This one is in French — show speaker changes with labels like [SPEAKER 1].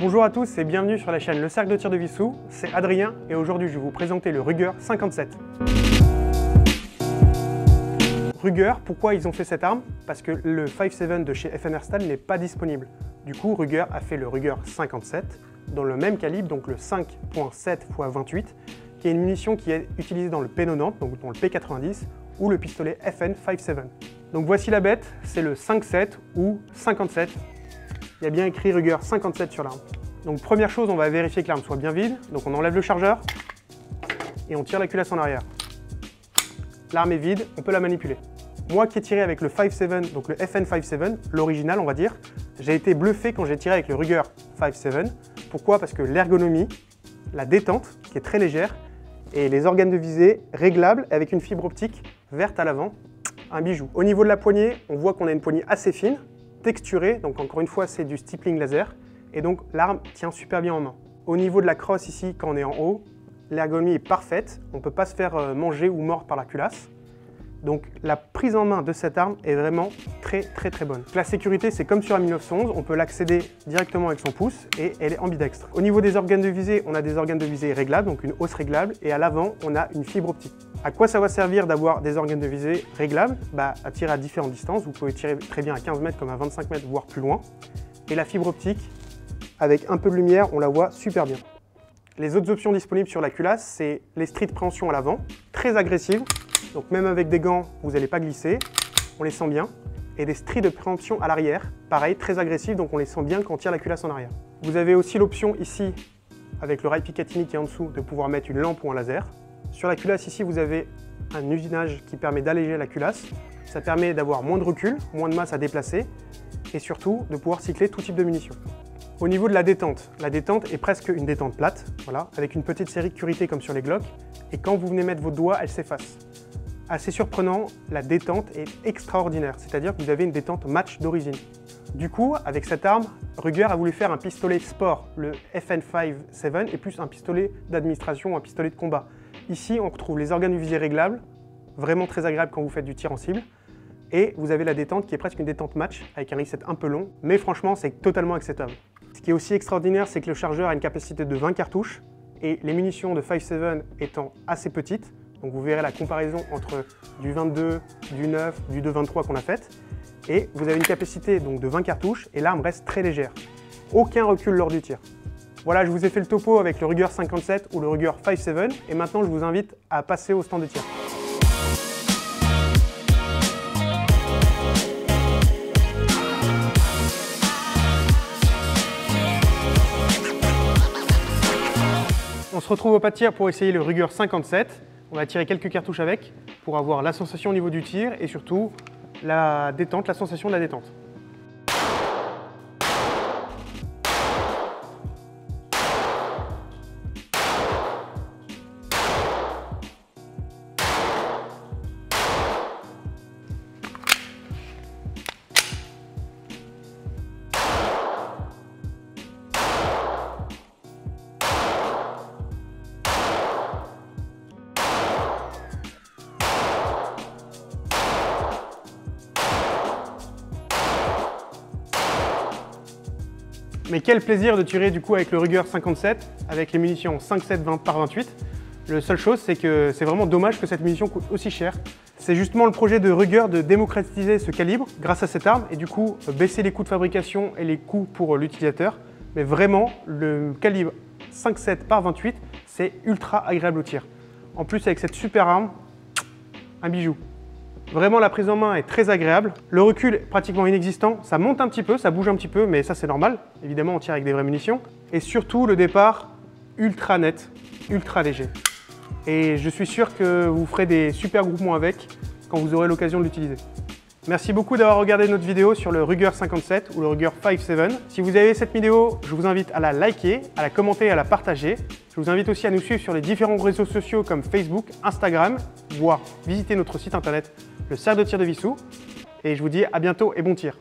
[SPEAKER 1] Bonjour à tous et bienvenue sur la chaîne Le Cercle de Tir de Vissou, c'est Adrien et aujourd'hui je vais vous présenter le Ruger 57. Ruger, pourquoi ils ont fait cette arme? Parce que le 5.7 de chez FNR n'est pas disponible. Du coup, Ruger a fait le Ruger 57 dans le même calibre, donc le 5.7 x 28, qui est une munition qui est utilisée dans le P90, donc dans le P90, ou le pistolet FN57. Donc voici la bête, c'est le 5.7 ou 57. Il y a bien écrit Ruger 57 sur l'arme. Donc première chose, on va vérifier que l'arme soit bien vide. Donc on enlève le chargeur et on tire la culasse en arrière. L'arme est vide, on peut la manipuler. Moi qui ai tiré avec le 5.7, donc le FN57, l'original on va dire, j'ai été bluffé quand j'ai tiré avec le Ruger 5.7. Pourquoi? Parce que l'ergonomie, la détente, qui est très légère, et les organes de visée réglables avec une fibre optique verte à l'avant, un bijou. Au niveau de la poignée, on voit qu'on a une poignée assez fine, texturée, donc encore une fois c'est du stippling laser, et donc l'arme tient super bien en main. Au niveau de la crosse ici, quand on est en haut, l'ergonomie est parfaite, on ne peut pas se faire euh, manger ou mordre par la culasse. Donc la prise en main de cette arme est vraiment très très très bonne. La sécurité c'est comme sur la 1911, on peut l'accéder directement avec son pouce et elle est ambidextre. Au niveau des organes de visée, on a des organes de visée réglables, donc une hausse réglable, et à l'avant on a une fibre optique. À quoi ça va servir d'avoir des organes de visée réglables? Bah, À tirer à différentes distances, vous pouvez tirer très bien à 15 mètres comme à 25 mètres, voire plus loin. Et la fibre optique, avec un peu de lumière, on la voit super bien. Les autres options disponibles sur la culasse, c'est les stries de préhension à l'avant, très agressives, donc même avec des gants, vous n'allez pas glisser, on les sent bien. Et des stries de préemption à l'arrière, pareil, très agressifs, donc on les sent bien quand on tire la culasse en arrière. Vous avez aussi l'option ici, avec le rail Picatinny qui est en dessous, de pouvoir mettre une lampe ou un laser. Sur la culasse ici, vous avez un usinage qui permet d'alléger la culasse. Ça permet d'avoir moins de recul, moins de masse à déplacer, et surtout de pouvoir cycler tout type de munitions. Au niveau de la détente, la détente est presque une détente plate, voilà, avec une petite série de curité comme sur les Glock, et quand vous venez mettre vos doigts, elle s'efface assez surprenant, la détente est extraordinaire, c'est-à-dire que vous avez une détente match d'origine. Du coup, avec cette arme, Ruger a voulu faire un pistolet sport, le FN57, et plus un pistolet d'administration, un pistolet de combat. Ici, on retrouve les organes de visée réglables, vraiment très agréable quand vous faites du tir en cible, et vous avez la détente qui est presque une détente match, avec un reset un peu long, mais franchement, c'est totalement acceptable. Ce qui est aussi extraordinaire, c'est que le chargeur a une capacité de 20 cartouches, et les munitions de 5.7 étant assez petites, donc vous verrez la comparaison entre du 22, du 9, du 2.23 qu'on a fait. Et vous avez une capacité donc, de 20 cartouches et l'arme reste très légère. Aucun recul lors du tir. Voilà, je vous ai fait le topo avec le Ruger 57 ou le Ruger 57 et maintenant je vous invite à passer au stand de tir. On se retrouve au pas de tir pour essayer le Ruger 57. On va tirer quelques cartouches avec pour avoir la sensation au niveau du tir et surtout la détente, la sensation de la détente. Mais quel plaisir de tirer du coup avec le Ruger 57, avec les munitions 5,7 20 par 28. Le seule chose, c'est que c'est vraiment dommage que cette munition coûte aussi cher. C'est justement le projet de Ruger de démocratiser ce calibre grâce à cette arme et du coup baisser les coûts de fabrication et les coûts pour l'utilisateur. Mais vraiment, le calibre 5,7 par 28, c'est ultra agréable au tir. En plus, avec cette super arme, un bijou. Vraiment, la prise en main est très agréable. Le recul pratiquement inexistant. Ça monte un petit peu, ça bouge un petit peu, mais ça, c'est normal. Évidemment, on tire avec des vraies munitions. Et surtout, le départ ultra net, ultra léger. Et je suis sûr que vous ferez des super groupements avec quand vous aurez l'occasion de l'utiliser. Merci beaucoup d'avoir regardé notre vidéo sur le Ruger 57 ou le Ruger 57. Si vous avez cette vidéo, je vous invite à la liker, à la commenter et à la partager. Je vous invite aussi à nous suivre sur les différents réseaux sociaux comme Facebook, Instagram, voire visiter notre site internet le cercle de tir de Vissou. Et je vous dis à bientôt et bon tir.